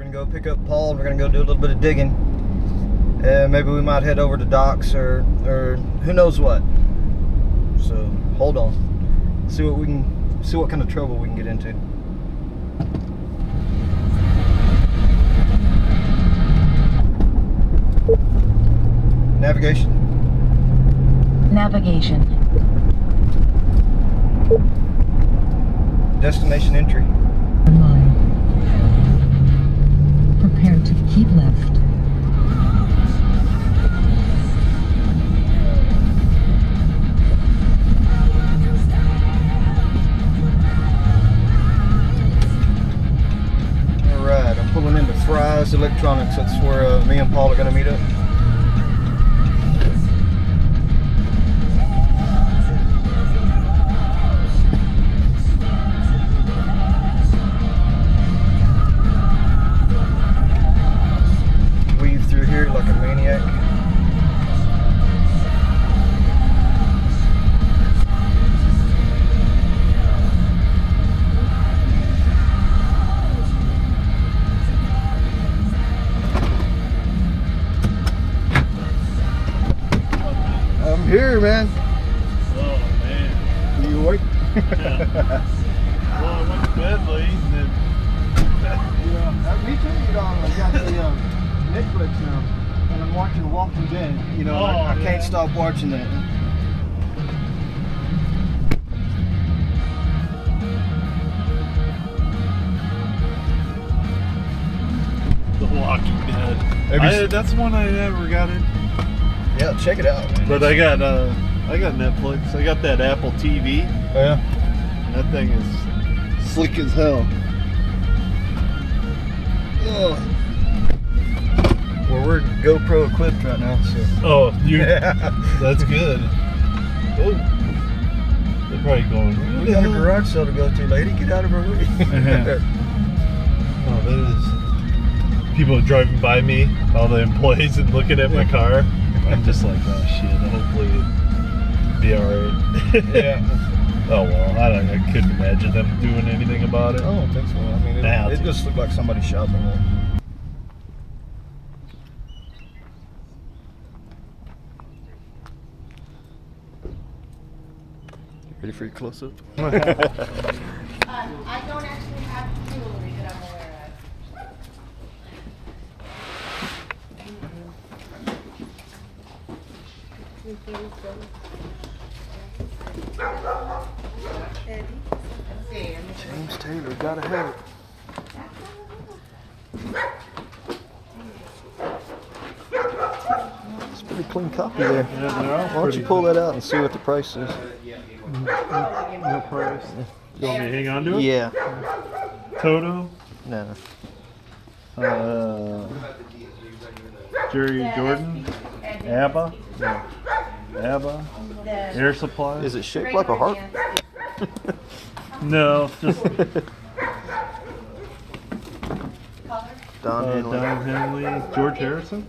gonna go pick up Paul. We're gonna go do a little bit of digging. And maybe we might head over to docks or or who knows what. So hold on. See what we can see what kind of trouble we can get into. Navigation. Navigation. Destination entry. Keep left. All right, I'm pulling into Fry's Electronics. That's where uh, me and Paul are gonna meet up. I got uh, I got Netflix. I got that Apple TV. yeah, And that thing is slick as hell. Ugh. Well, we're GoPro equipped right now, so. Oh, you. Yeah. That's good. Oh, they're probably going. We got a garage sale to go to, lady. Get out of our way. Oh, that is. People are driving by me, all the employees, and looking at my car. I'm just like, oh shit. Hopefully, it'll be all right. yeah. Oh well, I don't. I couldn't imagine them doing anything about it. I don't think so. I mean, it, Nah, it just looked like somebody shot them there. Ready for your close up? Uh, I don't actually have jewelry that I'm aware of. James Taylor, gotta have it. It's a pretty clean copy there. Yeah, they're all Why don't you pull that out and see what the price is? No price. You want me to hang on to it? Yeah. Toto. No. Uh, Jerry Jordan. ABBA. No. ABBA. Air Supply. Is it shaped like a heart? No, just uh, Don Henley. Don Henley. George Harrison.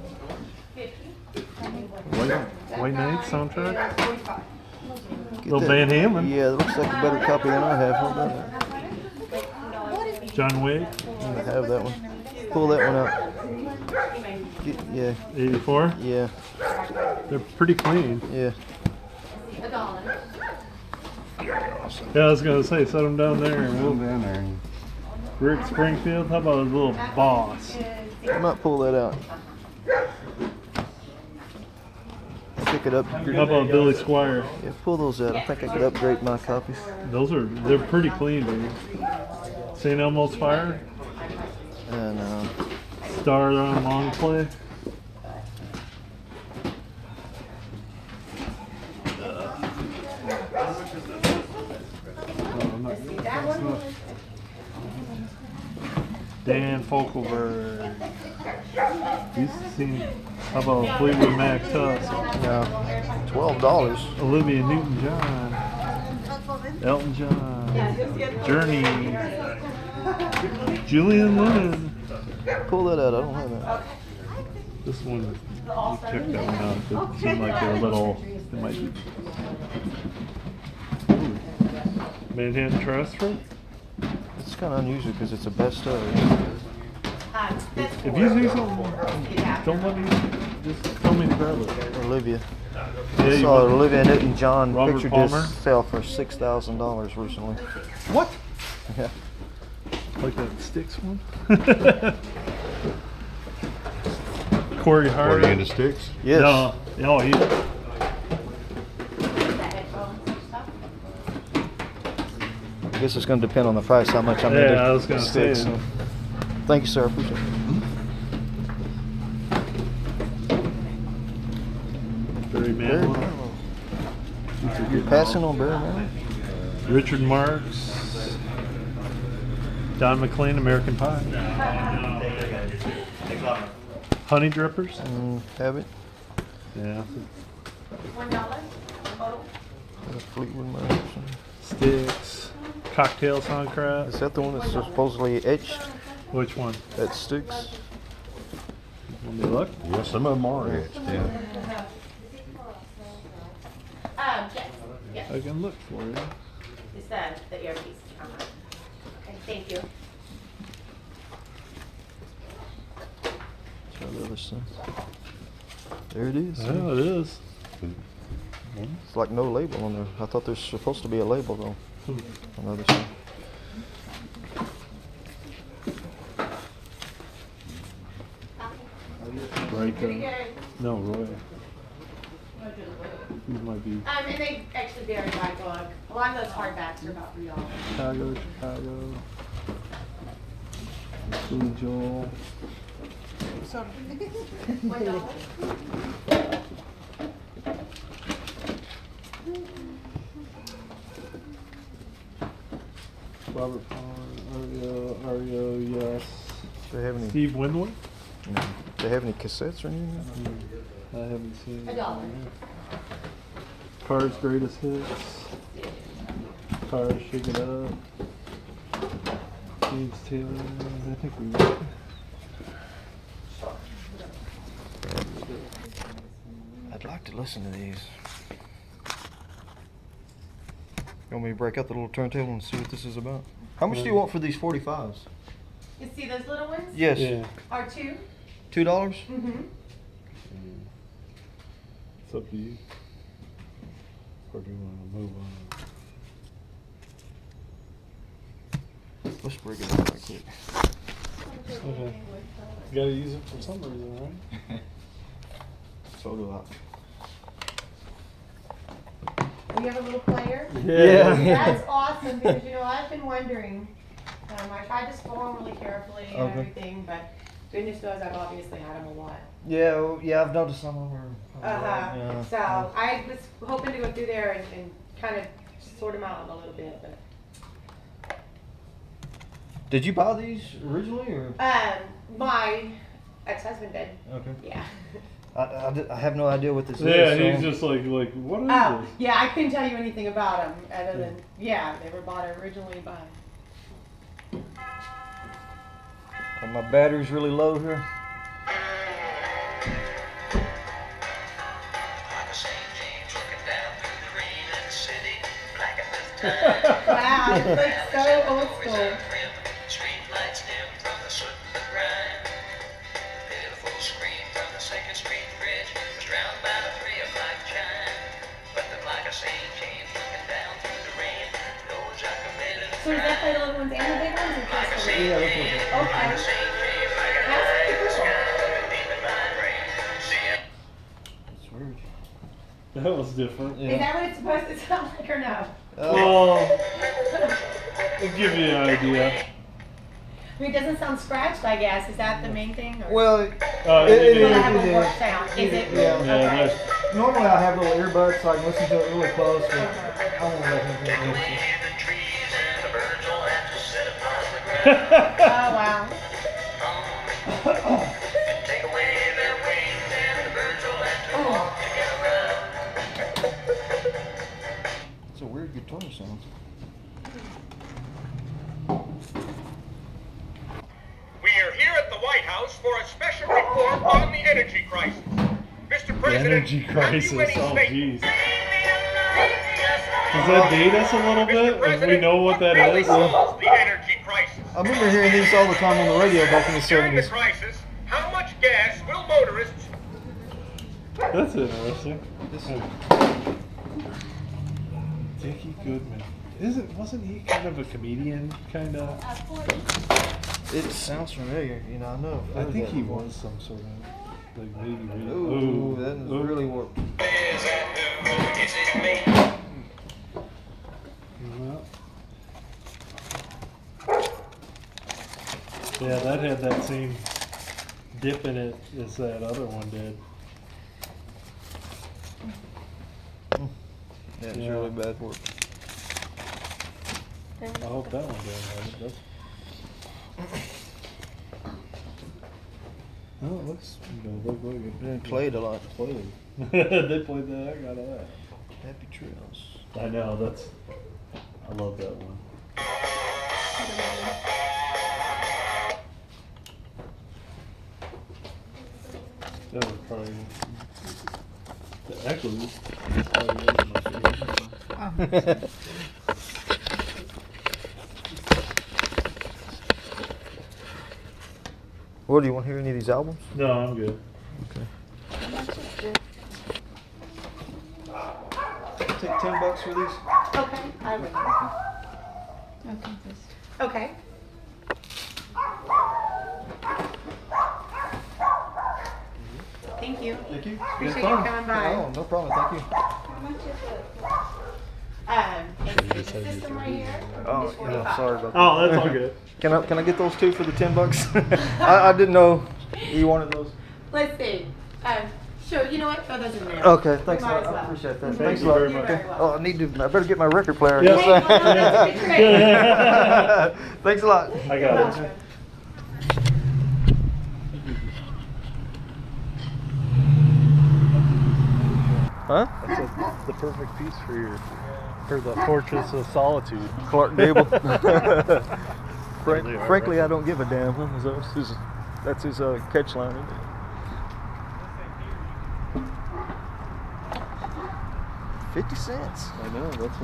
White, White Knight soundtrack. Get Little that- Van Halen. Yeah, it looks like a better copy than I have. Hold on. John Wick. I have that one. Pull that one out. Get, yeah, 84. yeah, They're pretty clean. yeah. Yeah, I was gonna say, set them down there and we'll down there. Rick Springfield, how about a little boss? I might pull that out. Pick it up. How about Billy Squier? Yeah, pull those out. I think I could upgrade my copies. Those are they're pretty clean, dude. St. Elmo's Fire, And uh, Star on Long Play. Dan Fogelberg. He's seen. How about Fleetwood Mac Tusk? yeah, twelve dollars. Olivia Newton-John. Elton John. Journey. Julian Lennon. Pull that out. I don't have that. This one, you check that one out. It seemed like they're a little, it might be. Ooh. Manhattan Transfer? It's kind of unusual because it's a best of. Uh, that's If four. you see something, don't let me. Just tell me to grab it. Olivia. Yeah, you saw Olivia Newton John Robert pictured Palmer? this sell for six thousand dollars recently. What? Yeah. Like that Styx one? Corey What Hart. are you into Styx? Yes. No. Oh, yeah. The headphones and stuff. I guess it's going to depend on the price, how much I'm Yeah, into I was gonna say. so. Thank you, sir. I appreciate it. Barry Barry Manilow. Manilow. You're passing on Barry Manilow? Richard Marx. Don McLean, American Pie. Honey Drippers. Mm, have it. Yeah. One dollar total. Uh, Fleetwood Mac. Styx. Cocktails on crap. Is that the one that's supposedly etched Which one? that Styx? Let me look. Yeah, some of them are etched, yeah. Um, yes, yes, I can look for you. it's the, the earpiece. Uh-huh. Okay, thank you. Try the other side. There it is. Yeah, it is. It's like no label on there. I thought there's supposed to be a label though. Hmm. On the other side. Right there. No, Roy. These might be Um, and they actually vary by book. A lot of those hardbacks are about three dollars. Chicago, Chicago. Billy Joel. One dollar? Robert Palmer, Ario, Ario, yes. Do they have any? Steve Winwood? Do they have any cassettes or anything? I haven't seen. A dollar. Cars greatest hits. Cars shake it up. James Taylor. I think we. I'd like to listen to these. You want me to break out the little turntable and see what this is about? How much do you want for these 45s? You see those little ones? Yes. Yeah. Are two? Two dollars? Mm-hmm. It's up to you. Or do you want to move on? Let's break it out right quick. Okay. You gotta use it for some reason, right? So do I. We have a little player. Yeah. That's awesome because you know I've been wondering. Um, I tried to store them really carefully and Okay. everything, but goodness knows I've obviously had them a lot. Yeah, well, yeah, I've noticed some of them. Uh huh. yeah. So I was hoping to go through there and, and kind of sort them out a little bit, but Did you buy these originally, or? um, my ex-husband did. Okay. Yeah. I, I, I have no idea what this Yeah, is. so- he's just like, like, what is Oh, this? yeah, I couldn't tell you anything about them other than yeah, they were bought originally by. And my battery's really low here. Wow, it's like so old school. Streetlights dim from the soot and the grime. Pitiful scream from the Second Street Bridge was drowned by the three o'clock chime. But the like a saint came looking down through the rain. Knows I committed a So does that play the little ones and the big ones, or just the Yeah, little? that's what Okay. saint came like That's pretty cool. deep in my brain. Weird. That was different. Yeah. Is that what it's supposed to sound like or no? Uh, Well, it'll give you an idea. I mean, it doesn't sound scratched, I guess. Is that the main thing? Or? well, Uh, It- it it Will it is- have it a warp is. sound? Is it? Yeah. Yeah, Okay. that's, normally I have little earbuds so I can listen to it really close, but I won't let him do the this. Together. It's a weird guitar sound. We are here at the White House for a special report on the energy crisis. Mr. President, energy crisis. Oh, jeez. Does that date us a little bit? If we know what that is? solves the energy crisis? I remember hearing these all the time on the radio back in the During the 70s. crisis, how much gas will motorists That's interesting. Dickie Goodman. Isn't wasn't he kind of a comedian kind of? It sounds familiar, you know. I know. I've I heard think he before. was some sort of like maybe really. Ooh, that is ooh. really warped. Uh, Is it who? Is it me? Well. Yeah, that had that same dip in it as that other one did. Yeah, it's Yeah. really bad warp. I hope that one did. It does. Oh, it looks. You know, look, look, it Been played a lot. Played. they played the heck out of that. Happy Trails. I know. That's. I love that one. That was probably the echoes. Probably was my favorite. What do you want to hear any of these albums? No, I'm good. Okay. Take ten bucks for these. Okay, I will. Okay, this- Okay. Thank you. Thank. Appreciate you coming by. Oh, no problem. Thank you. How much is this? Um, it's the system right here. Oh, yeah, sorry about that. Oh, that's all good. Can I can I get those two for the ten bucks? I, I didn't know you wanted those. Let's see. Um, sure, you know what? Throw those in there. Okay, thanks a lot. as I appreciate that. Mhm. Thanks a lot. very much. very welcome. Oh, I need to. I better get my record player. Yeah. Hey, well, no, that's a good trick. Thanks a lot. I got it. Huh? That's a, the perfect piece for your for the Fortress of Solitude. Clark Gable. Frank, Really frankly, right? I don't give a damn. That's his, that's his uh, catch line. Fifty cents. I know, that's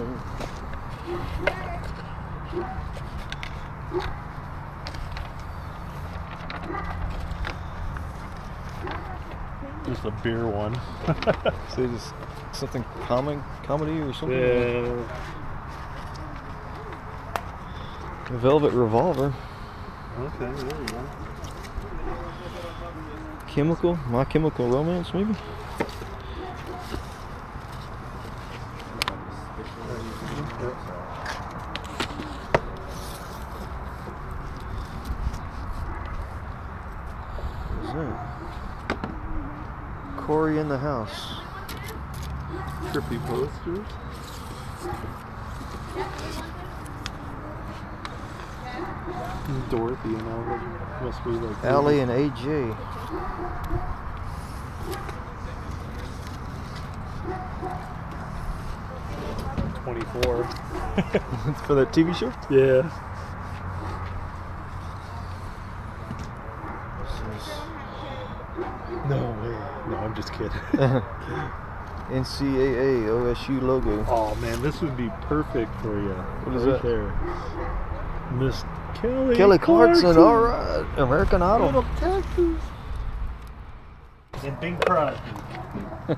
what. Just a beer one. So just something comic, comedy or something. yeah. Velvet Revolver. Okay, there you go. Chemical. My Chemical Romance, maybe. What's that? Corey in the house. Trippy posters. Dorothy and all that must be like Allie and AJ. twenty-four. For that TV show? Yeah. No way. No, I'm just kidding. NCAA OSU logo. oh man, this would be perfect for you. What is right that? there? Miss Kelly. Kelly Clarkson, all right. American Idol. Little Texas. And Bing Crosby.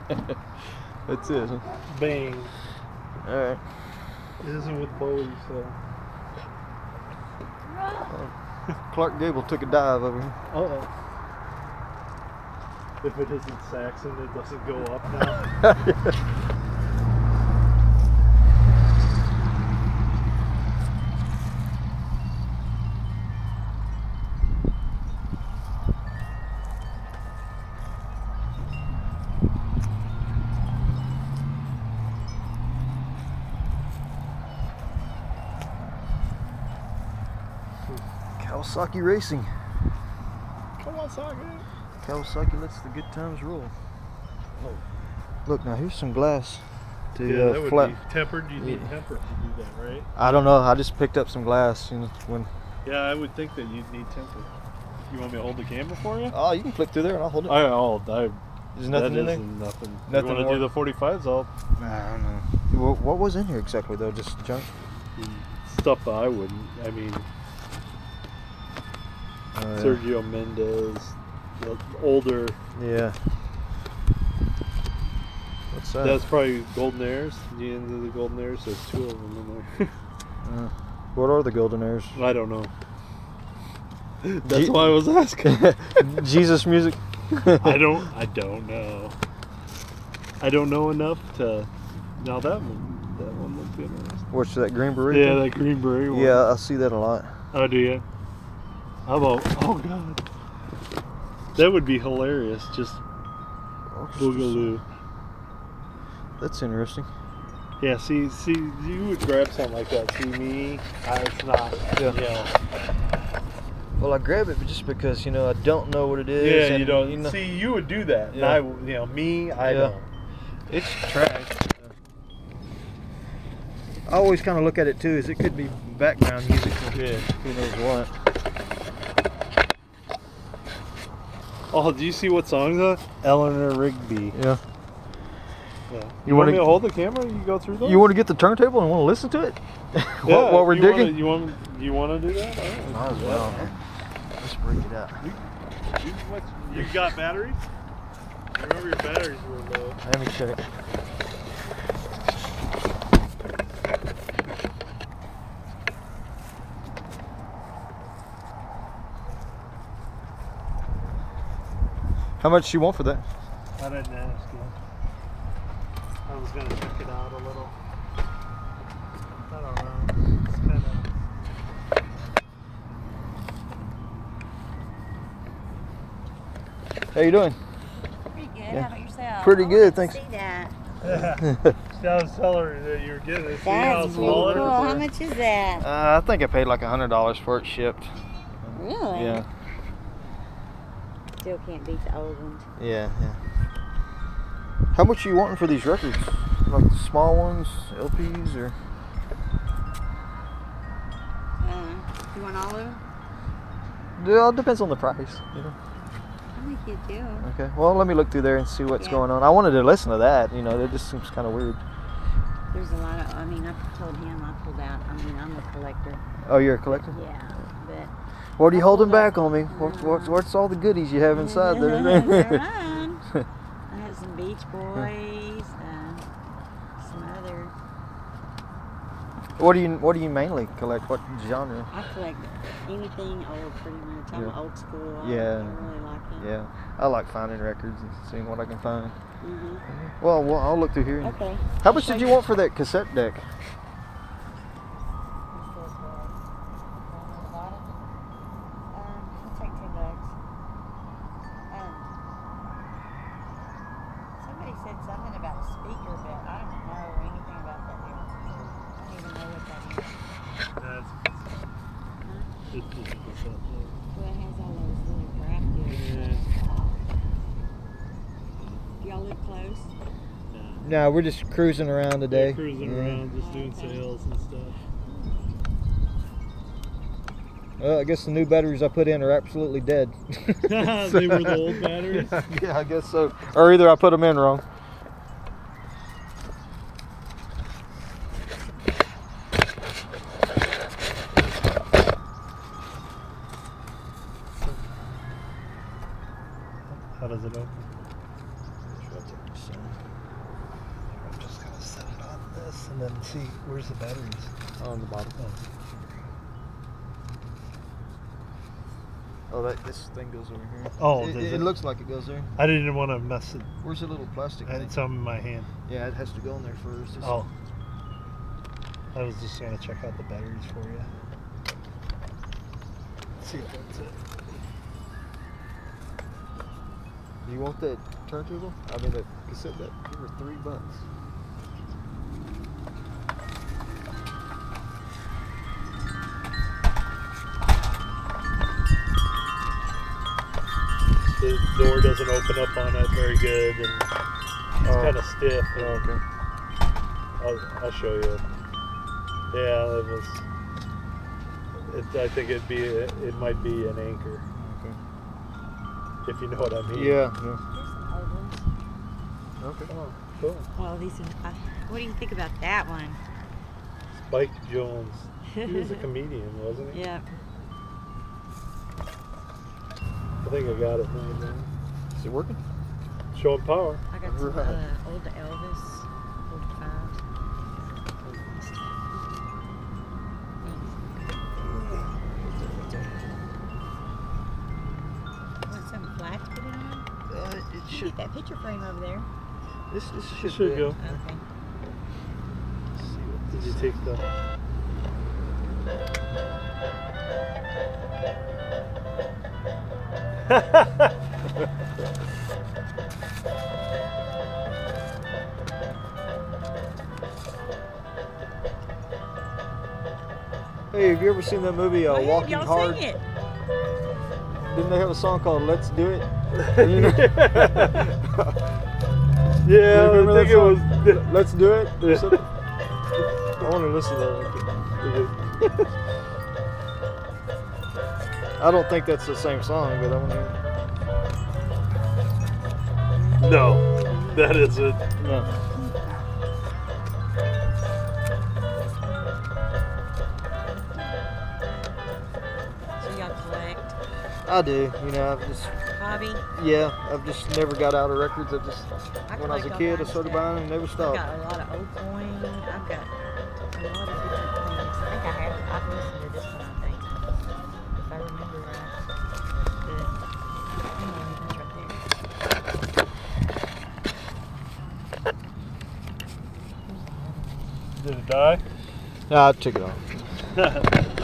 That's it. Huh? Bang. All right. It isn't with Bowie, so. Clark Gable took a dive over here. Uh oh. If it isn't Saxon, it doesn't go up now. Kawasaki Racing. Come Kawasaki lets the good times roll. Look, now here's some glass to Yeah, uh, that would flat. be tempered. You need Yeah. tempered to do that, right? I don't know. I just picked up some glass. You know, when Yeah, I would think that you'd need tempered. You want me to hold the camera for you? oh, you can flick through there and I'll hold it. I, oh, I, There's nothing that in there. nothing. Nothing you want to do the 45s? I'll Nah, no. What, what was in here exactly though? Just junk. stuff that I wouldn't. I mean, Oh, yeah. Sergio Mendes, the older. Yeah. What's that? That's probably Golden Airs. The end of the Golden Airs. There's two of them in there. Uh, what are the golden airs? I don't know. That's G- why I was asking. Jesus music. I don't. I don't know. I don't know enough to. Now that one, that one looks interesting. What's that green burrito? Yeah, that green beret one. Yeah, I see that a lot. Oh, do you? How about? Oh God. That would be hilarious. Just boogaloo. That's interesting. Yeah. See, see, you would grab something like that. See me? I, it's not. Yeah. You know, Well, I grab it just because you know I don't know what it is. yeah. and, You don't. You know, see, you would do that. And Yeah. I, you know, me, I Yeah. don't. it's trash. I always kind of look at it too, as it could be background music. Yeah. Who knows what? Oh, do you see what song's that? Eleanor Rigby. Yeah. Yeah. You You, want wanna- me to hold the camera? You go through those? You want to get the turntable and want to listen to it Yeah, while, while we're you digging? Wanna, you want? You want to do that? All right. Might as well. Let's break it up. You, what, you got batteries? I Remember your batteries were low. Let me check. How much you want for that? I didn't ask you. I was gonna check it out a little. I don't know. It's kind of. How you doing? Pretty good. Yeah. How about yourself? Pretty good, wanted thanks. See that. Yeah. I was telling her that you were getting it. See how That's really cool. How much is that? Uh, I think I paid like a hundred dollars for it shipped. Really? Yeah, Still can't beat the old ones. yeah, yeah. How much are you wanting for these records? Like the small ones, LPs, or? Uh, you want all of them? Yeah, it depends on the price. You know. I think you do. Okay. Well, let me look through there and see what's Yeah. going on. I wanted to listen to that. You know, that just seems kind of weird. There's a lot of. I mean, I told him I pulled out. I mean, I'm a collector. Oh, you're a collector. Yeah, but. What are you holding back on me? What's, what's, what's all the goodies you have inside there? I had some Beach Boys, uh, some other. what do you What do you mainly collect? What genre? I collect anything old, pretty much. I'm Yeah. old school. I, Yeah. I really like. Yeah, I like finding records and seeing what I can find. hmm Well, well I'll look through here. Okay. How much did you want for that cassette deck? Um, I'll take ten bucks. Um, somebody said something about a speaker, but I don't know anything about that here. I don't even know what that is. That's Huh? it's just a cassette player. Well, it has all those little graphics. Yeah. Do y'all look close? No, we're just cruising around today. Cruising Yeah. around, just doing sales and stuff. Well, I guess the new batteries I put in are absolutely dead. They were the old batteries? yeah, I guess so. Or either I put them in wrong. How does it open? I'm just gonna set it on this and then see where's the batteries. On the bottom. Oh, that this thing goes over here. Oh, it, does it it? Looks like it goes there. I didn't want to mess it. Where's the little plastic I had some in my hand. Yeah, it has to go in there first. It's- Oh. I was just going to check out the batteries for you. See if that's it. You want that turntable? I mean, that cassette deck? They were three bucks. The door doesn't open up on it very good, and it's Oh. kind of stiff. Oh, okay. I'll, I'll show you. Yeah, it was. It, I think it'd be. It might be an anchor, Okay. if you know what I mean. Yeah. yeah. There's some old ones. Okay. Oh, cool. Well, these are. Uh, what do you think about that one? Spike Jones. He was a comedian, wasn't he? Yeah. I think I got it now. Man. Is it working? Showing power. I got some Right. uh, old Elvis, old five. Want some flat to put it on? Uh, it You should. Get that picture frame over there. This, this It should, should go. Okay. Did you take the? Hey, have you ever seen that movie uh, Well, Walking y'all Hard? sing it. Didn't they have a song called "Let's Do It"? You know? Yeah, Remember I that think it was. Let's do it. Yeah. I want to listen to that. I don't think that's the same song, but I want to. No, that isn't. No. I do. You know, I've just hobby. yeah, I've just never got out of records. I just I when I was a kid, I started buying them and never stopped. I've got a lot of old coins. I've got a lot of different things. I think I have. I've listened to this one. I think, if I remember right. The, hang that's right there. Did it die? No, I took it off.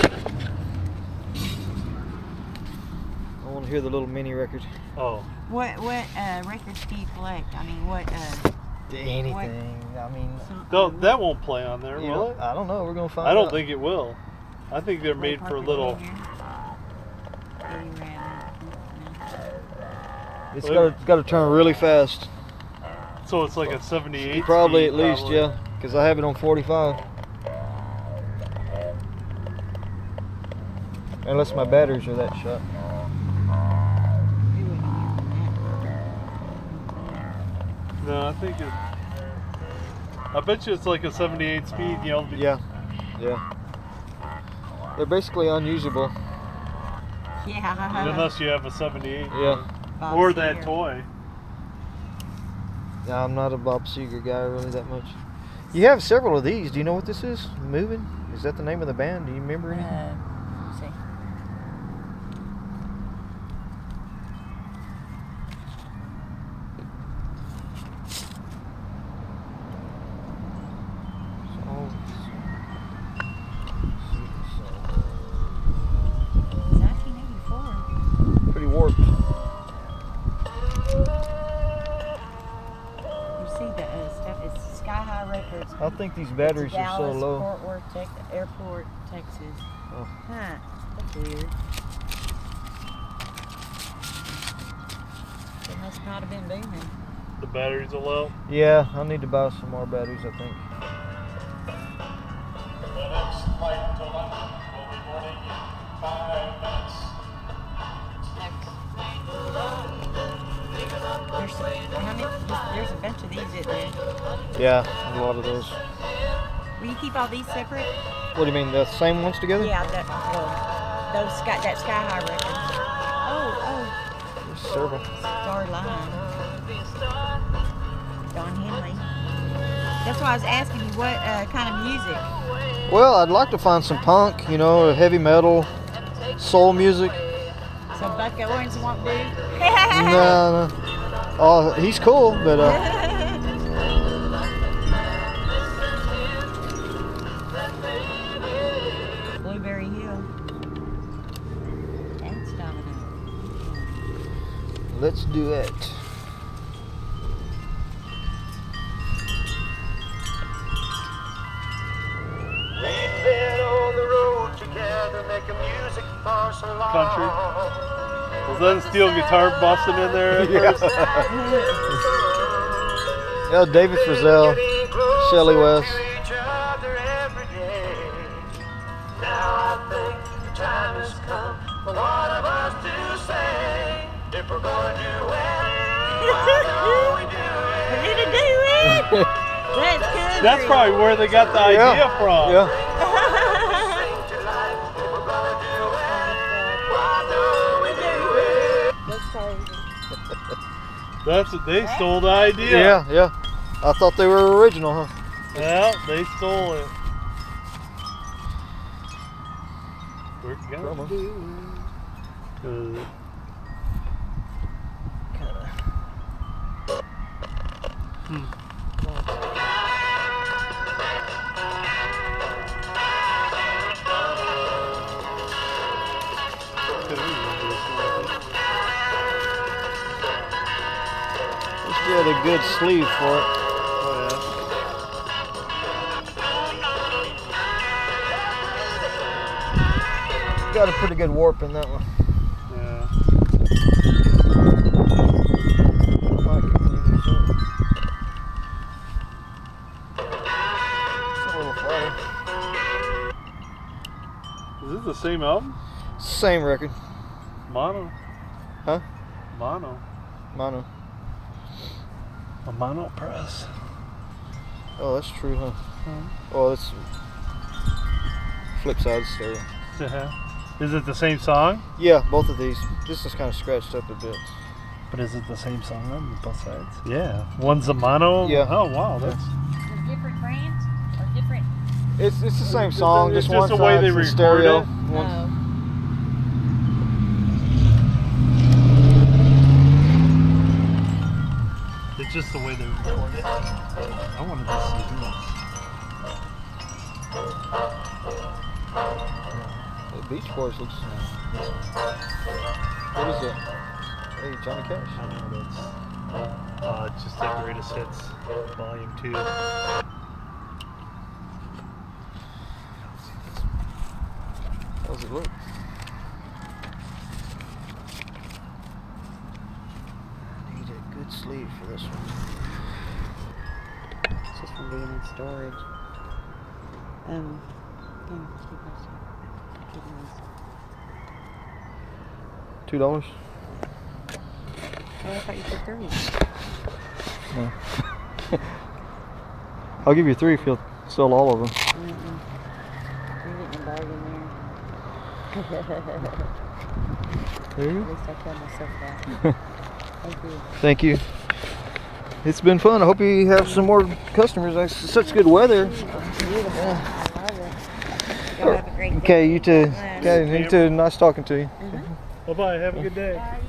I want to hear the little mini record. oh, What what uh, records do you collect? I mean, what? Uh, Anything. I mean, some, no, that won't play on there, will know, it? I don't know. We're gonna find. I don't out. think it will. I think they're made for a little. It's got it's got to turn really fast. So it's like a 78. Probably speed, at least, probably. yeah, because I have it on 45. Unless my batteries are that shot. No, I think it. I bet you it's like a 78 speed. You know. Yeah, yeah. They're basically unusable. Yeah. Unless you have a 78. Yeah. Bob Or that Seger. toy. Yeah, I'm not a Bob Seger guy really that much. You have several of these. Do you know what this is? Moving? Is that the name of the band? Do you remember any? Uh, let's see. It's 1984. Pretty warped. You see the uh, stuff. It's Sky High Records. I think It's batteries are so low. Fort Worth, Tex- Airport, Texas. Oh. Huh. That's weird. It must not have been booming. The batteries are low. Yeah, I need to buy some more batteries. I think. The next flight to London will be boarding in five minutes. There's, some, how many, there's a bunch of these in there. Yeah, a lot of those. Will you keep all these separate? What do you mean? The same ones together? Yeah, that, well, those got that Sky High record. Oh, There's several. oh, Star Line. Don Henley. That's why I was asking you what uh, kind of music. Well, I'd like to find some punk, you know, heavy metal, soul music. So Buck Owens won't do? no, no. Oh, he's cool, but uh, do it. We've been on the road together, making music for so long. Country. Was that a steel guitar busting in there? at Yeah. first? Yeah, David Frizzell, Shelly West. If we're gonna do it, we do it? We're gonna do it! That's country. That's probably where they got the idea Yeah, from. Yeah. Sing to life, if we're gonna do it, why don't we do it? That's what they stole the idea. Yeah, yeah. I thought they were original, huh? Well, they stole it. We're gonna do it. Good sleeve for it. Oh, Got a pretty good warp in that one. yeah. Might can clean this up. It's a little flatter. Is this the same album? Same record. Mono. Huh? Mono. Mono. A mono press. Oh, that's true, huh? Oh, that's flip side stereo. Is it the same song? Yeah, both of these. This is kind of scratched up a bit. But is it the same song on both sides? Yeah. One's a mono. Yeah. Oh wow, that's They're different brands or different. It's it's the same song, It's just just one the way they the stereo. it. One- oh, just the way they record it. I wanted to see this. The Beach Boys looks. What is it? Hey, Johnny Cash. I know that's uh, just the greatest hits, volume two. How's it look? I need a good sleeve for this one. It's just from being in storage. Um, yeah, keep those. Keep those. Two dollars. Oh, I thought you said three. I'll give you three if you'll sell all of them. Mm-mm. You're getting a bargain there. There you At least I tell myself that. Thank you. Thank you. It's been fun. I hope you have some more customers. It's such good weather. Beautiful. I love it. Y'all have a great day. Okay, you too. Okay, you too. Nice talking to you. Mm-hmm. Bye bye. Have a good day. Bye, you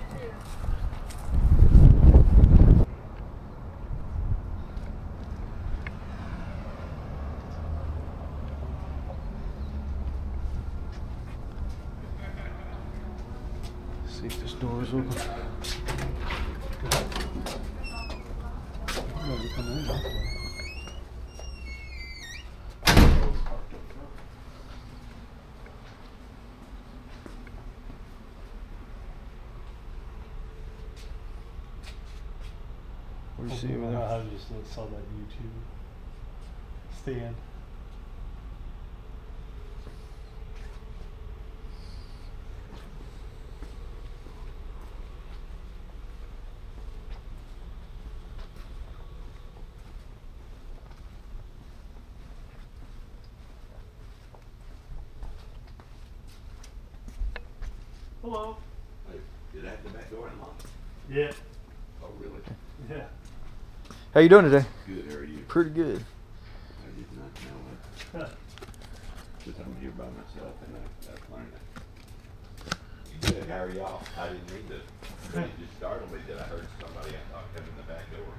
too. See if this door is open. What do you see over there? I just saw that YouTube stand. Hello. Did I have the back door unlocked? Yeah. Oh, really? Yeah. How you doing today? Good, how are you? Pretty good. I did not know it. Because I'm here by myself and I, I learned it. Good, how are y'all? I didn't mean to, it just startled me that I heard somebody I thought come in the back door.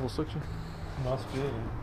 New arrival section. Must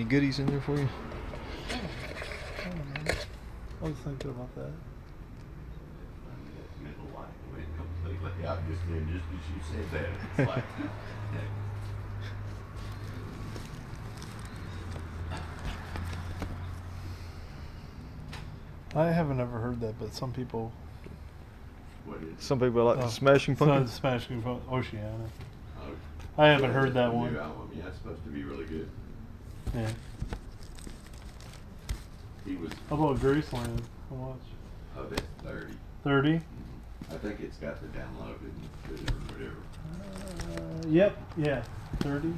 any goodies in there for you? I was thinking about that. Middle light went completely out just then, just as you said that. It's like, I haven't ever heard that, but some people. what is? Some people like Oh, the smashing it's not the Smashing Pump- Oceania. I haven't heard that one. New album, yeah, it's supposed to be really good. Yeah. He was, How about Graceland? How much? oh, that's thirty. Thirty. I think it's got the downloaded and whatever. Uh, yep. Yeah. Thirty.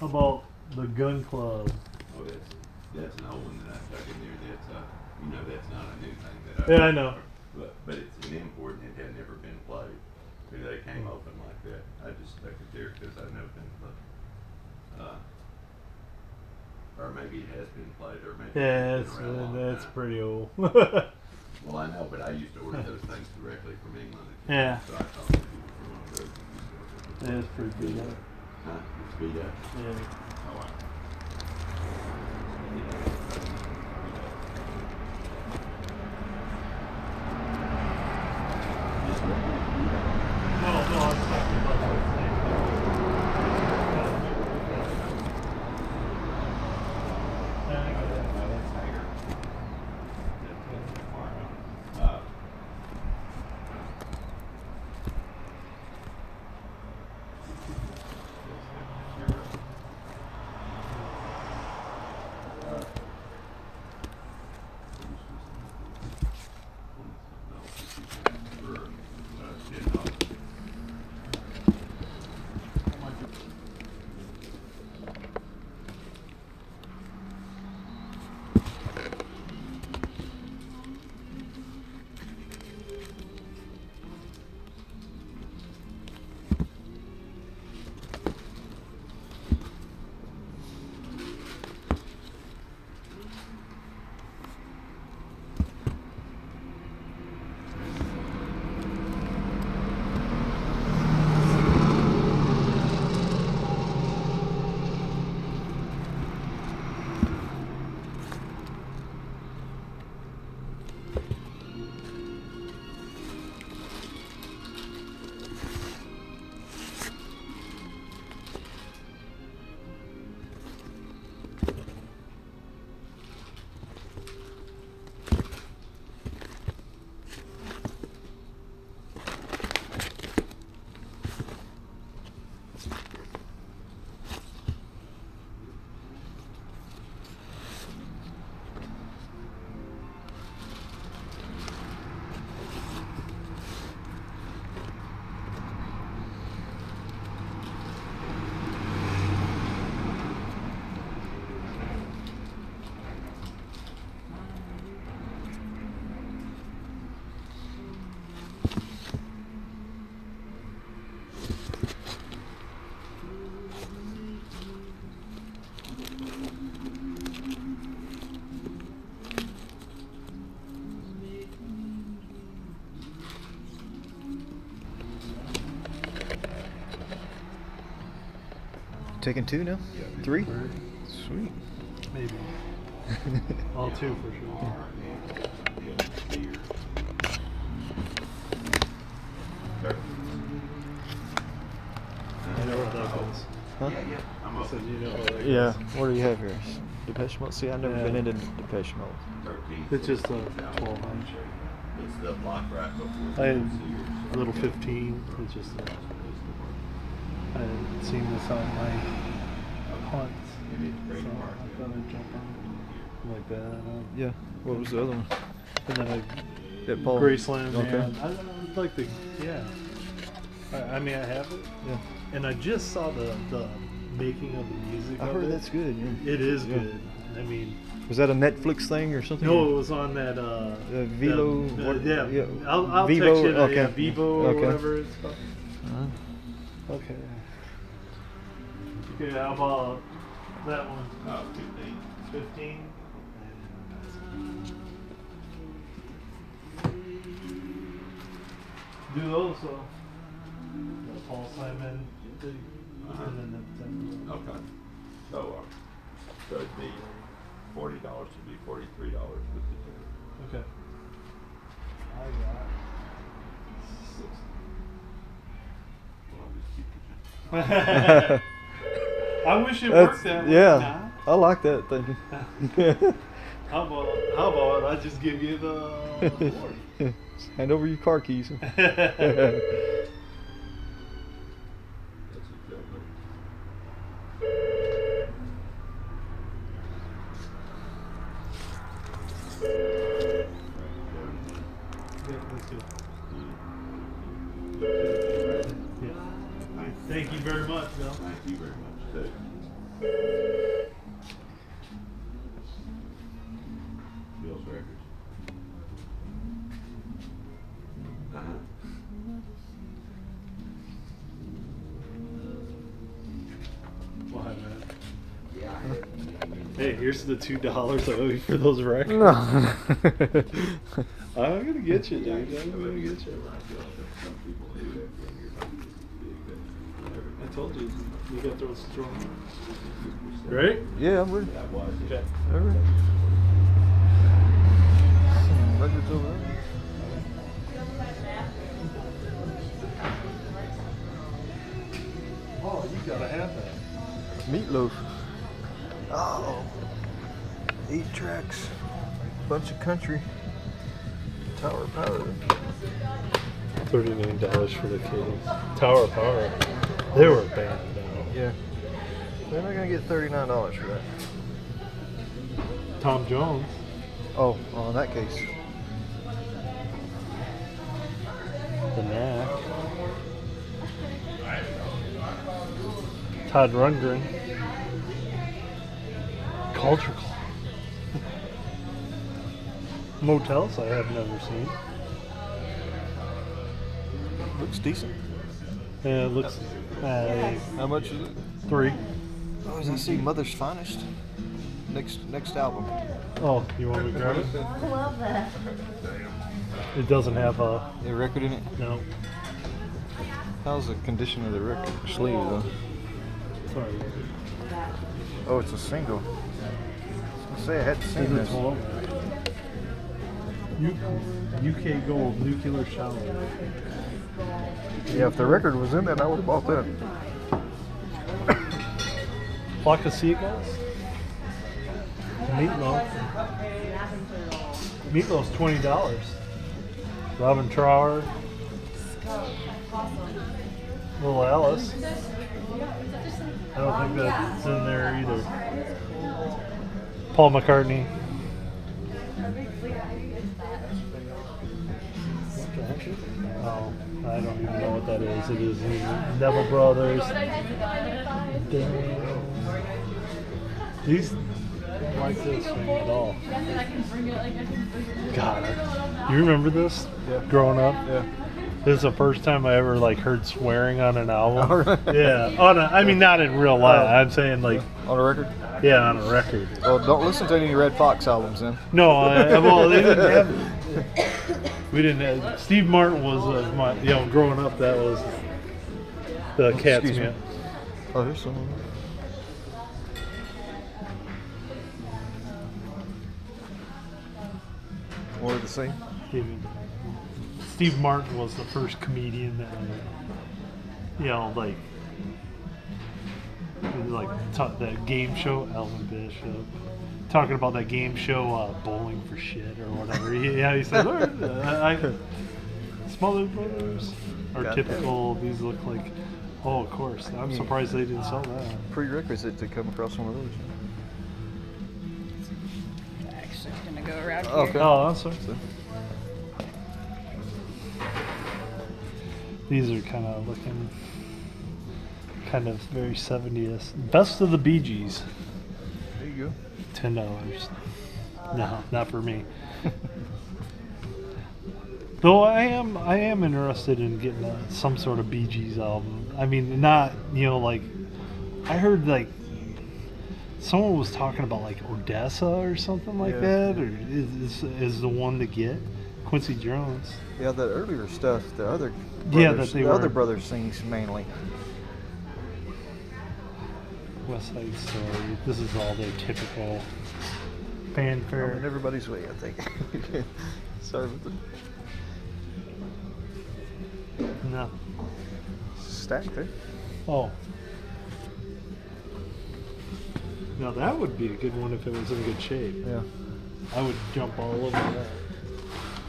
How about the Gun Club? Oh, that's, that's an old one that I stuck in there, that's, uh, you know, that's not a new thing that I. Yeah, I know. But, but it's an import and it had never been played. Maybe they came open like that. I just stuck it there because I've never been played. Uh, or maybe it has been played, or maybe. Yeah, it's it's, been around a uh, that's time. pretty old. Well, I know, but I used to order those things directly from England. Yeah. So I thought it was one of those. yeah, it's pretty big. Huh? Huh? Speed up. Yeah. Taking two now? Three? Third, Sweet. maybe. All two for sure. You know where that goes. Huh? I said you know where that Yeah. goes. What do you have here? Depeche Mode? See, I've never Yeah. been into Depeche Mode. It's just a 12 inch. It's the block rack before. I had a little 15. It's just a, I had seen this on my hunts. So I thought I'd jump on like that. uh, Yeah. What was the other one? And then I That Paul. Graceland. Okay. man. I, I'd like the yeah. I, I mean, I have it, Yeah. and I just saw the the making of the music. I of heard it. that's good. Yeah. It is Yeah. good. I mean, Was that a Netflix thing or something? no, it was on that. Uh, Uh, Velo- the- what- yeah, yeah, I'll, I'll Vivo, text you. okay. Yeah, Vivo or whatever it's called. Uh, Okay. Okay, how about that one? Uh, fifteen. 15? Do those, so. The Paul Simon thing. Uh-huh. And then the, the, Okay. So, uh, so it'd be forty dollars would be forty-three dollars with the ticket. okay. I got Well, I'll just keep the change. I wish it That's- worked that way. yeah. now. I like that thinking. How about how about I just give you the uh, 40? Hand over your car keys. Hey, here's the two dollars I owe you for those records. no. I'm gonna get you, dude. I'm gonna get you. Some people do that when you're not big, I told you, you got to those strong. Right? yeah, I'm ready. That was it. Okay. All right. Some records over there. Oh, you gotta have that. Meatloaf. Eight tracks. Bunch of country. Tower Power. Thirty-nine dollars for the cadence. Tower Power. They were banned down. Yeah. They're not gonna get thirty-nine dollars for that. Tom Jones. Oh, well, in that case. The Knack. Todd Rundgren. Culture Club. Motels I have never seen. Looks decent. Yeah, it looks uh, How much is it? three. Oh, as I see, Mother's Finest. Next next album. Oh, you want me to grab it? I love that. It doesn't have a A record in it. no. How's the condition of the record sleeve though? Sorry. Oh, it's a single. I was gonna say I had seen Is it this. 12? U- UK Gold Nuclear Shower. Yeah, if the record was in that, I would have bought that. Flock of Seagulls. Meatloaf. Meatloaf's twenty dollars. Robin Trower. Little Alice. I don't think that's in there either. Paul McCartney. Oh, I don't even know what that is. It is Neville Brothers. Damn. These like this at all. God, you remember this? Yeah. Growing up, Yeah. this is the first time I ever like heard swearing on an album. Oh, really? Yeah, on a, I mean not in real life. Oh. I'm saying like On a record? yeah, on a record. Well, don't listen to any Redd Foxx albums then. No, I, well they didn't have. We didn't. Have, Steve Martin was uh, my. You know, growing up, that was the cat's man. Me. Oh, here's someone. Or the same. Steve, Steve Martin was the first comedian that, you know, like like t- that game show Alvin Bishop talking about that game show, uh, Bowling for Shit or whatever. Yeah, he said, "Look, uh, I, Smothers Brothers are God typical. These look like, oh, of course. I'm Yeah. surprised they didn't sell that. Prerequisite to come across one of those. Actually, it's gonna go around here. Okay. Oh, I'm sorry. So, These are kind of looking kind of very 70s. Best of the Bee Gees. there you go. Ten dollars. No, not for me. Though I am, I am interested in getting uh some sort of Bee Gees album. I mean, not you know like I heard like someone was talking about like Odessa or something like Yeah. that, or is, is is the one to get Quincy Jones. Yeah, the earlier stuff, the other Yeah, brothers, that they the other were- brother sings mainly. West Side Story. This is all their typical I'm fanfare. in everybody's way, I think. Sorry about the No. stack there. Oh. Now that would be a good one if it was in good shape. Yeah. I would jump all over that.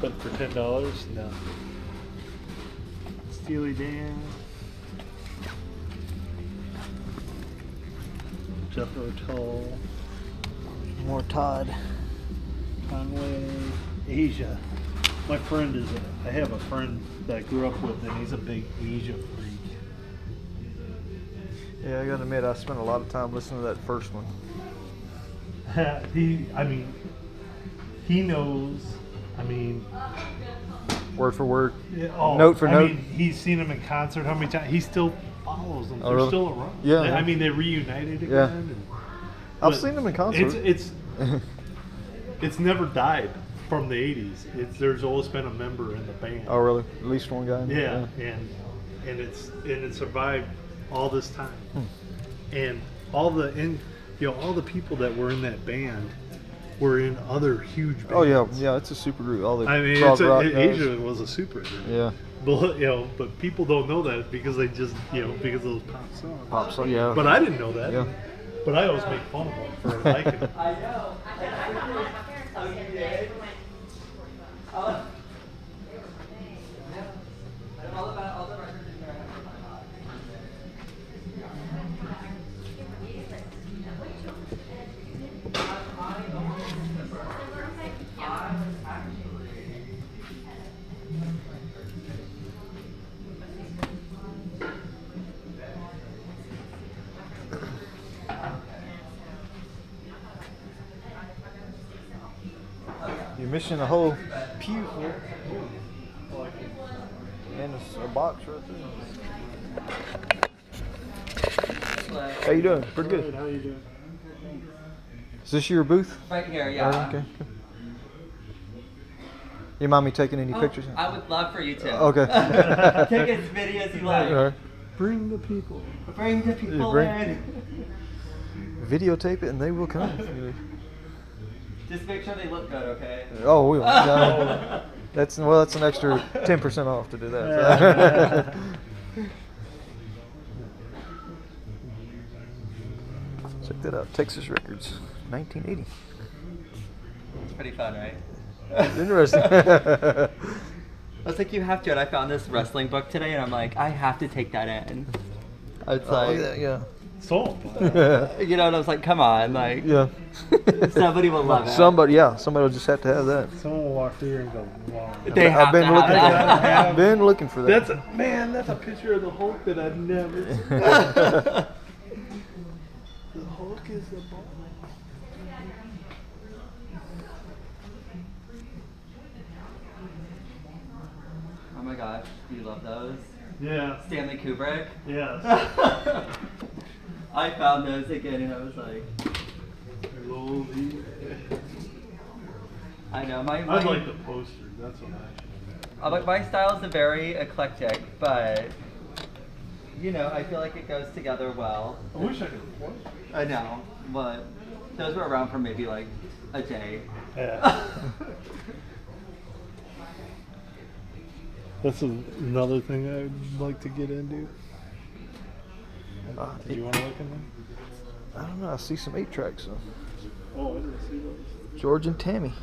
But for ten dollars, no. Steely Dan. Jethro Tull. More Todd. Conway. Asia. My friend is a. I have a friend that I grew up with, and he's a big Asia freak. Yeah, I gotta admit, I spent a lot of time listening to that first one. he, I mean, he knows. I mean, Word for word. yeah, oh, Note for I note. mean, he's seen them in concert. How many times? He still follows them. Oh, They're really? still around. Yeah, They- I mean, they reunited again. Yeah. and- I've seen them in concert. It's it's it's never died from the '80s. It's there's always been a member in the band. oh, really? At least one guy? Yeah, and and it's and it survived all this time, Hmm. and all the in you know all the people that were in that band were in other huge bands. Oh, yeah. Yeah, it's a super group. All the I mean, prog it's a, rock it- Asia was a super group. Yeah. But you know, but people don't know that because they just you know because of those pop songs. Pop song, yeah. But I didn't know that. Yeah. But I always make fun of them for liking it. Oh. You're missing a whole pew here. And it's a box right there. How you doing? Pretty good. How you doing? Is this your booth? Right here, Oh, yeah. okay. You mind me taking any Oh, pictures? I would love for you to. Okay. Take as many as you like. All right. Bring the people. Bring the people bring- in. Videotape it and they will come. Just make sure they look good, okay? Oh, we will. No, that's well. That's an extra ten percent off to do that. Check that out. Texas Records, 1980. It's pretty fun, right? Interesting. I was like, you have to. And I found this wrestling book today, and I'm like, I have to take that in. It's Oh, like, yeah. Sold. you know, and I was like, come on, like, Yeah. somebody will love it. Somebody, yeah, somebody will just have to have that. Someone will walk through here and go, wow. They have I've been to looking. have that. I've been looking for that. That's a man. That's a picture of the Hulk that I've never. seen. the Hulk is the ball. Oh my gosh, do you love those? Yeah. Stanley Kubrick. Yes. I found those again, and I was like, Slowly. I know my my, I'd like the poster. That's what I. uh, but my style is very eclectic, but you know, I feel like it goes together well. I wish I could. I know, but those were around for maybe like a day. Yeah. That's another thing I'd like to get into. Uh, Do you want to look in there? I don't know. I see some eight tracks. So. Oh, I didn't see those. George and Tammy.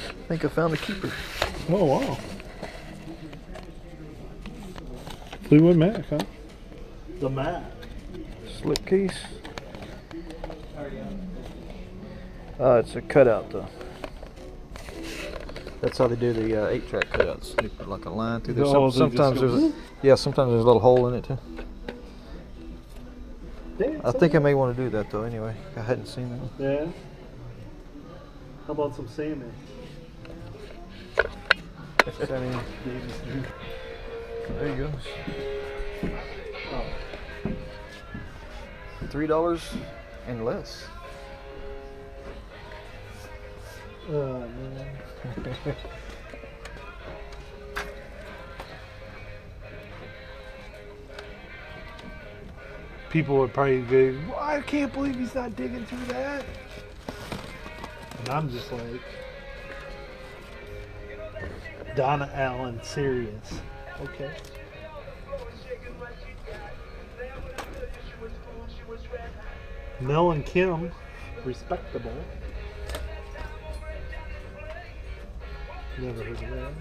I think I found a keeper. Oh wow. Fleetwood Mac, huh? The Mac. Slipcase. Uh, it's a cutout though. That's how they do the uh, eight track cuts. They put like a line through there. Some- sometimes there's a, yeah, sometimes there's a little hole in it too. I think I may want to do that though. Anyway, I hadn't seen that. One. Yeah. How about some salmon? I there you go. Oh. Three dollars and less. Oh man. People would probably be, "Well, I can't believe he's not digging through that. And I'm just like, Donna Allen, serious. Okay. Mel and Kim, respectable. Never heard of that.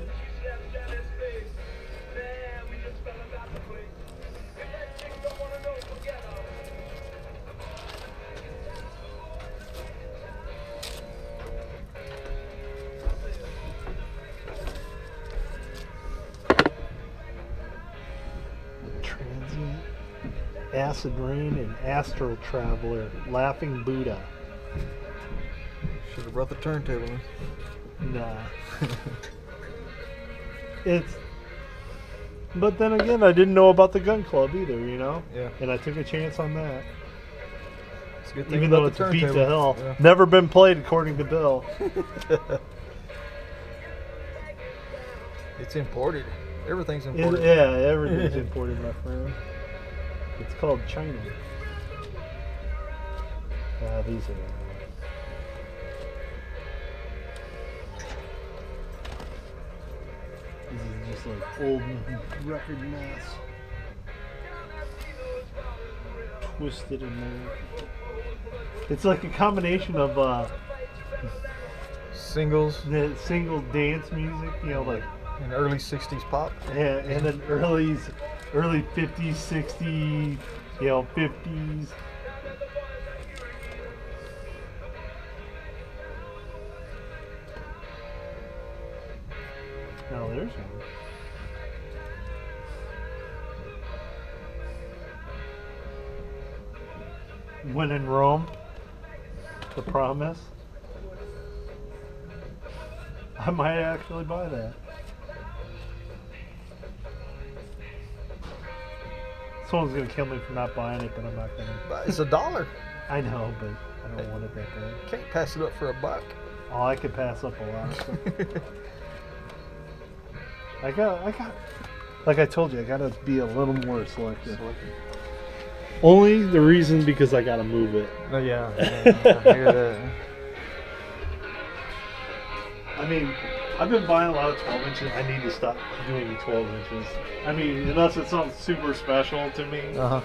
Transient, Acid Rain, and Astral Traveler, Laughing Buddha. Should have brought the turntable in. Nah. it's. But then again, I didn't know about the gun club either, you know? Yeah. And I took a chance on that. It's a good thing Even though it's beat to turntable. hell. Yeah. Never been played according to Bill. it's imported. Everything's It- imported. yeah, everything's imported, my friend. It's called China. Ah, these are. This is just like old record mess. Twisted in there. It's like a combination of uh, Singles the single dance music, you know, like and early '60s pop. and, and then early early 50s 60s you know 50s now when in rome the promise i might actually buy that Someone's gonna kill me for not buying it, but I'm not gonna. But It's a dollar. I know, but I don't want it that bad. Can't pass it up for a buck. Oh, I could pass up a lot. of stuff. I got, I got, like I told you, I gotta be a little more selective. Only the reason because I gotta move it. Oh yeah, yeah, I hear that. I mean, I've been buying a lot of 12 inches. I need to stop doing 12 inches. I mean, unless it's something super special to me. Uh huh.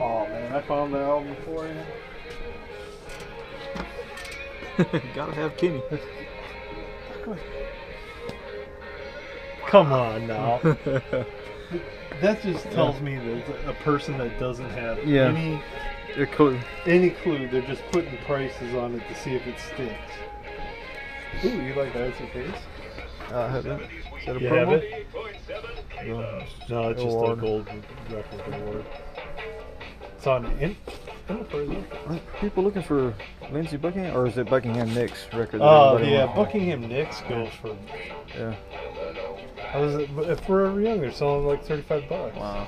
Oh man, I found the album for you. Gotta have Kenny. Come on now. that just tells me that a person that doesn't have Yeah. any any clue. They're just putting prices on it to see if it sticks. Ooh, you like that as a case? I have that. Is that a You promo? have it? No. No, it's just Award. a gold record award. It's on in. In the further. Are people looking for Lindsey Buckingham, or is it Buckingham Nicks record? Oh yeah? Buckingham Nicks goes for. Yeah. I was if Forever Young. They're selling like thirty-five bucks. Wow.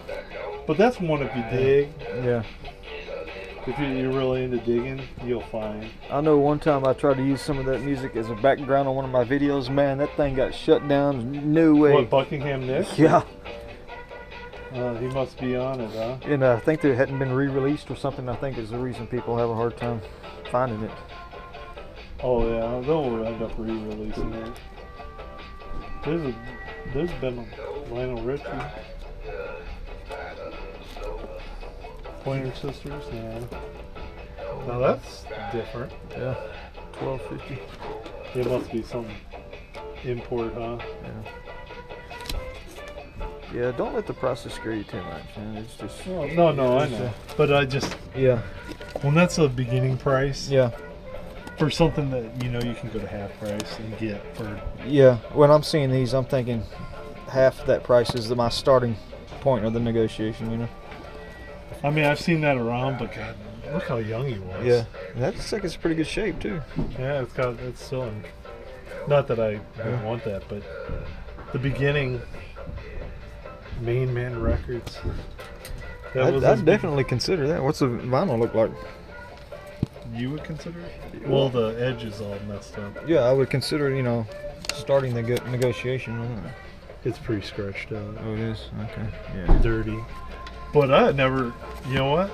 But that's one if you dig. Yeah. If you- you're really into digging, you'll find. I know one time I tried to use some of that music as a background on one of my videos. Man, that thing got shut down. No way. What Buckingham Nicks? Yeah. Uh, he must be on it, huh? And uh, I think they hadn't been re-released or something. I think is the reason people have a hard time finding it. Oh yeah, they'll end up re-releasing it. There's a, there's been a Lionel Richie. Pointer Sisters, yeah. Now that's different. Yeah, twelve fifty. It must be some import, huh? Yeah. Yeah, don't let the process scare you too much, man. It's just. Oh, no, no, I know. But I just yeah. when that's a beginning price Yeah. for something that you know you can go to half price and get for Yeah. When I'm seeing these, I'm thinking half that price is the, my starting point of the negotiation. You know. I mean, I've seen that around, but God, look how young he was. Yeah. That looks like it's pretty good shape too. Yeah, it's got it's still in. Not that I don't want that, but the beginning. Main Man Records. That I'd, I'd his big- definitely consider that. What's the vinyl look like? You would consider it? Well, the edge is all messed up. Yeah, I would consider you know starting the go- negotiation. with it. It's pretty scratched out. Oh, it is. Okay. Yeah. dirty. But I never, you know what?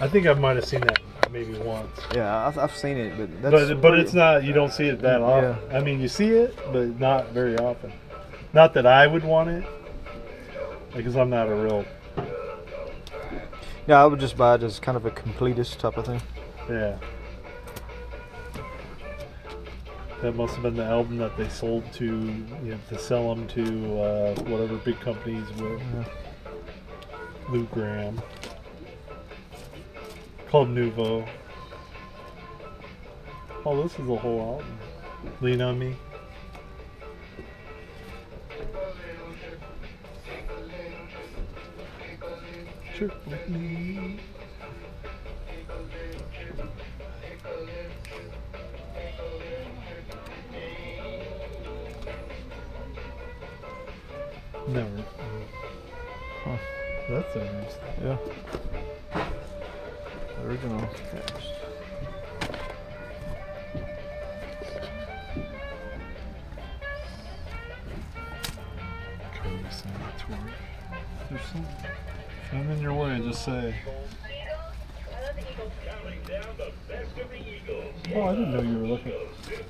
I think I might have seen that maybe once. Yeah, I've, I've seen it, but that's But but it's not. You don't see it that often. Yeah. I mean, you see it, but not very often. Not that I would want it, because I'm not a real. Yeah, I would just buy it as kind of a completist type of thing. Yeah. That must have been the album that they sold to, you know, to sell them to uh, whatever big companies were. Lou Gramm. Called Nouveau. Oh, this is a whole album. Lean on Me. Sure. with me. Never. Huh. That's interesting. Yeah. Original cast. Come in your way, just say. Oh, I didn't know you were looking.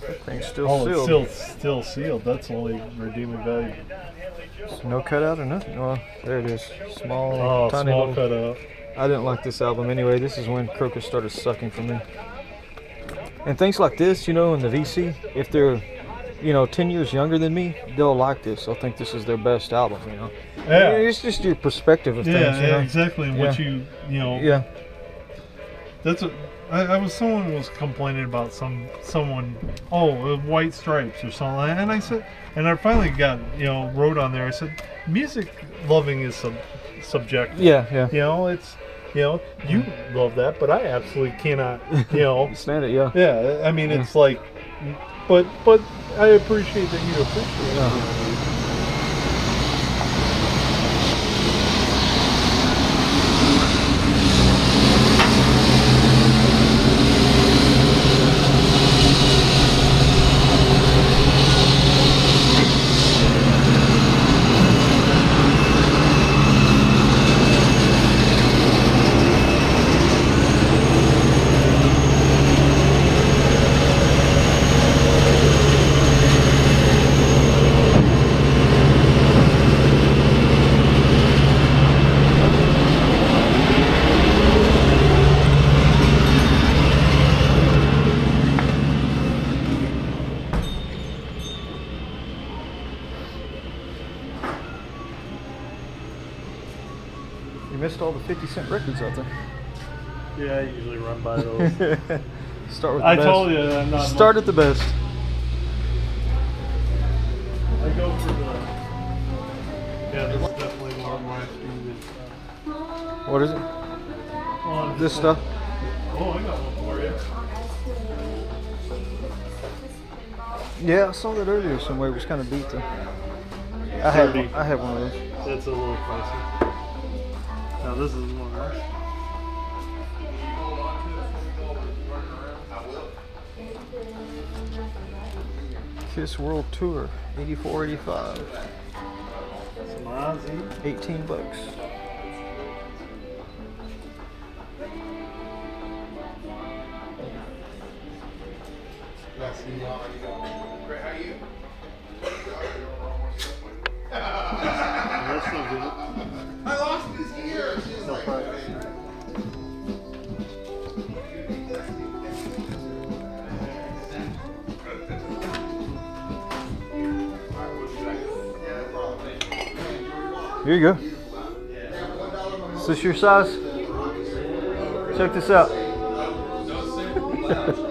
That Thing's still oh, sealed. it's still still sealed. That's only redeeming value. No cutout or nothing. Well, there it is. Small, Oh, tiny small little. cutout. I didn't like this album anyway. This is when Krokus started sucking for me. And things like this, you know, in the VC, if they're, you know, 10 years younger than me, they'll like this. They'll think this is their best album, you know. Yeah. It's just your perspective of Yeah, things, you yeah, know. exactly. What you you know. Yeah. That's what I, I was. Someone was complaining about some someone. Oh, uh, white stripes or something. And I said, and I finally got you know wrote on there. I said, music loving is sub, subjective. Yeah, yeah. You know, it's you know you love that, but I absolutely cannot. You know, stand it. Yeah. Yeah, I mean it's like, but but I appreciate that you appreciate it. Uh-huh. You missed all the 50 cent records out there. Yeah, I usually run by those. Start with the I best. told you I'm not Start at the best. I go for the. Yeah, this is definitely more of my favorite stuff. What is it? Oh, This stuff? Oh, I got one for you. Yeah, I saw that earlier somewhere. It was kind of beat though. I have. I have one of those. That's a little pricey this is more. Kiss World Tour, 84.85. Some 18 bucks. Yeah. Here you go. Is this your size? Check this out.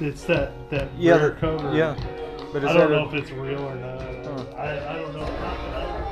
It's that that yeah, rare cover. Yeah, but I don't know if it's real or not. Huh. I, I don't know.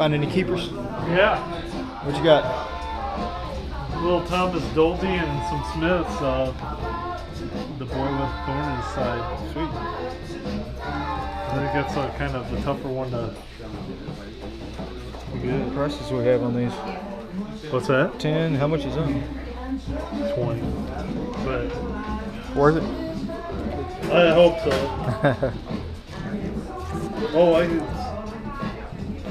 Find any keepers? Yeah. What you got? Little Thomas Dolby and some Smiths. Uh, the boy with thorn in his side. Sweet. I think that's a kind of the tougher one to good. prices we have on these? What's that? Ten. How much is that? Twenty. But worth it. I hope so. oh, I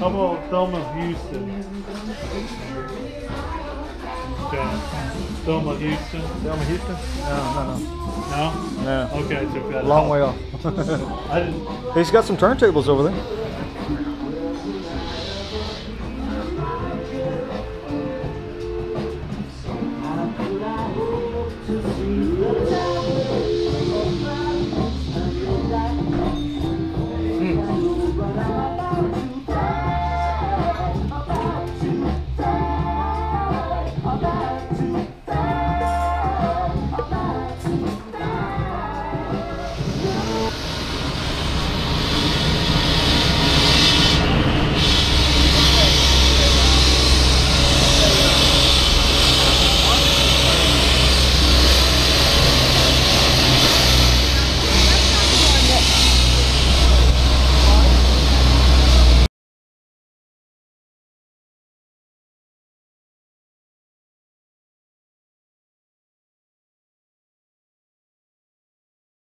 how about Thelma Houston? Okay. Thelma Houston. Thelma Houston? No, no, No. no. No. Okay, I took that. Long out. way off. I didn't. He's got some turntables over there.